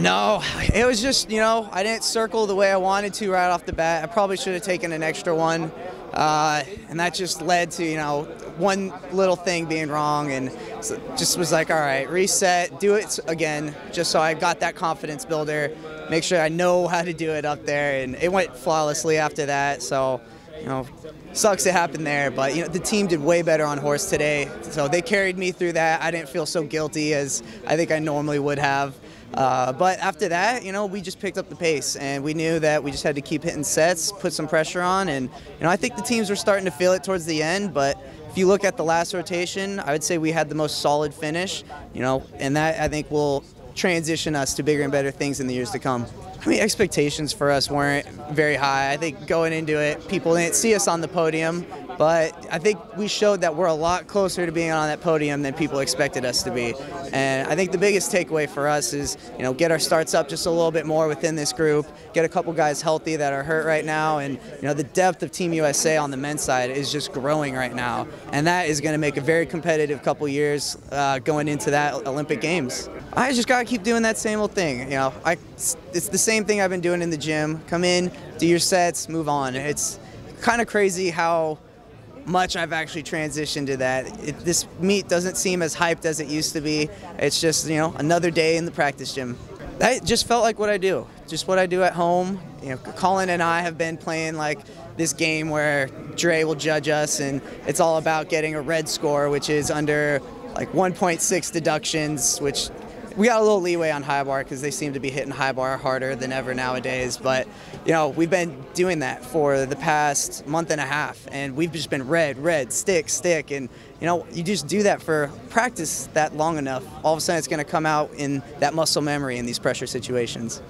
No, it was just, you know, I didn't circle the way I wanted to right off the bat. I probably should have taken an extra one. Uh, and that just led to, you know, one little thing being wrong. And so just was like, all right, reset, do it again, just so I got that confidence builder, make sure I know how to do it up there. And it went flawlessly after that. So, you know, sucks it happened there, but you know the team did way better on horse today, so they carried me through that. I didn't feel so guilty as I think I normally would have. Uh, but after that, you know, we just picked up the pace, and we knew that we just had to keep hitting sets, put some pressure on, and you know, I think the teams were starting to feel it towards the end. But if you look at the last rotation, I would say we had the most solid finish, you know, and that I think will transition us to bigger and better things in the years to come. I mean, expectations for us weren't very high. I think going into it, people didn't see us on the podium, but I think we showed that we're a lot closer to being on that podium than people expected us to be. And I think the biggest takeaway for us is, you know, get our starts up just a little bit more within this group, get a couple guys healthy that are hurt right now, and you know, the depth of Team USA on the men's side is just growing right now, and that is going to make a very competitive couple years uh, going into that Olympic Games. I just got to keep doing that same old thing. You know, I it's the same thing I've been doing in the gym. Come in, do your sets, move on. It's kind of crazy how much I've actually transitioned to that. It, this meet doesn't seem as hyped as it used to be. It's just, you know, another day in the practice gym. That just felt like what I do, just what I do at home. You know, Colin and I have been playing like this game where Dre will judge us, and it's all about getting a red score, which is under like 1.6 deductions, which we got a little leeway on high bar because they seem to be hitting high bar harder than ever nowadays. But you know, we've been doing that for the past month and a half, and we've just been red, red, stick, stick, and you know, you just do that for practice that long enough. All of a sudden, it's going to come out in that muscle memory in these pressure situations.